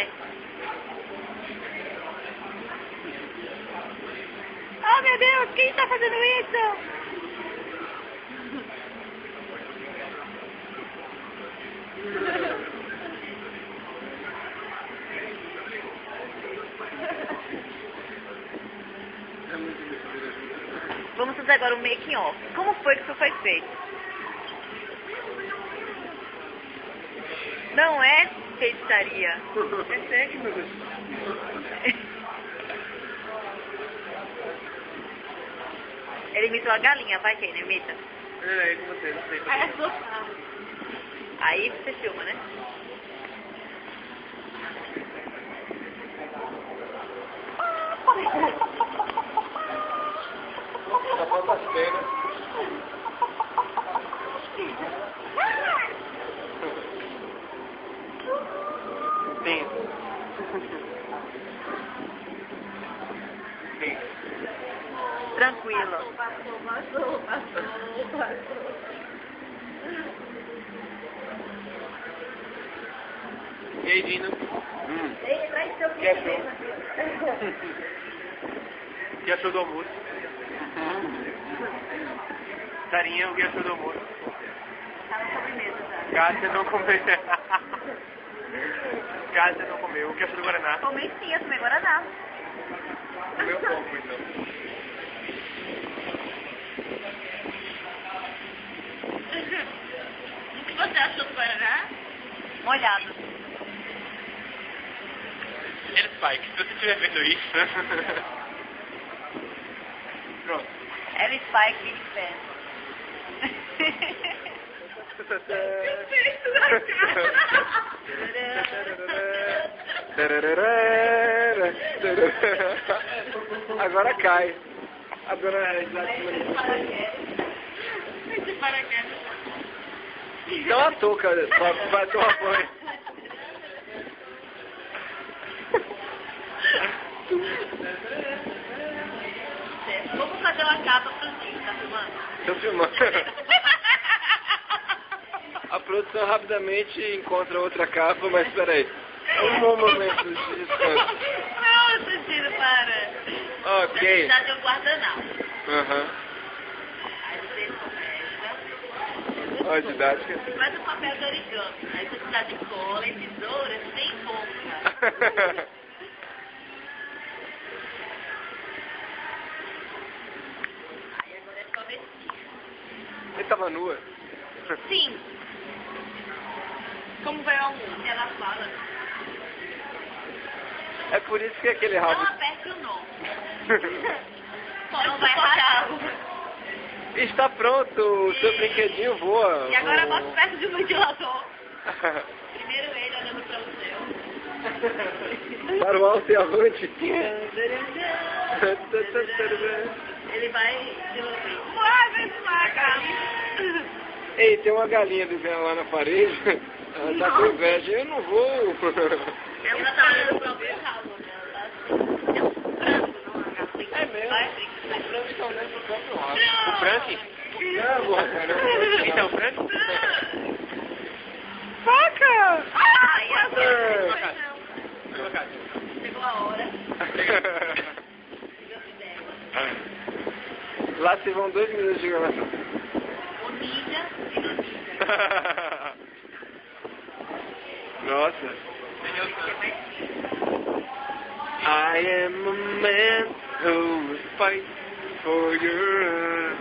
Vai. Oh meu Deus, quem está fazendo isso? Vamos fazer agora um making off. Como foi que isso foi feito? Não é feitiçaria. É técnico, meu Deus. Ele imitou a galinha, vai quem não imita? É, é com você, não sei. Ah, é sua Aí você filma, né? Só falta as pernas. Sim. Sim. Tranquilo. Passou, passou, passou, passou. E aí, Dino? Hum. Ei, traz seu Que achou? O que achou do almoço? Sarinha, o que achou do almoço? Tá na sobremesa já. Cássia não comeu. Cássia não comeu. O que achou do Guaraná? Tomei sim, eu tomei Guaraná. Comeu pouco, então. O que você achou do Guaraná? Molhado. Ele Spike, se você estiver vendo isso. Pronto. Era Spike Big Fan. Agora cai. Agora é Esse paraquedas. Então a touca vai tomar banho. Vamos fazer uma capa pro Zinho, tá filmando? Tô filmando. A produção rapidamente encontra outra capa, mas peraí. É um bom momento de descanso. Não, Cecília, para. Ok. Na verdade, é um guardanapo. Aham. Aí você começa. A didática. Faz o papel de origami. Aí você precisa de cola e tesoura sem ponta. Aí agora é só vestir. Ele tava nua. Sim. Como vai o almoço? Ela fala. É por isso que aquele Não rabo aperte o nó. Não vai rachar. está pronto. O seu brinquedinho voa. E agora O- bota perto de um ventilador. Primeiro ele olhando para o céu. Para o alto e avante. Ele vai desenvolver. Mueve esse macaco. Ei, tem uma galinha vivendo lá na parede. Ela tá com inveja. Eu não vou. Ela tá olhando o meu rabo, né? Ela tá assim. É um frango, não. É mesmo? O Frank está olhando pro próprio rabo. Não. O Frank? Não, boa, não. Então, o Frank? Faca! Ai, agora. Chegou a hora. Lá se vão dois minutos de gravação. O ninja e o ninja. I am a man who will fight for your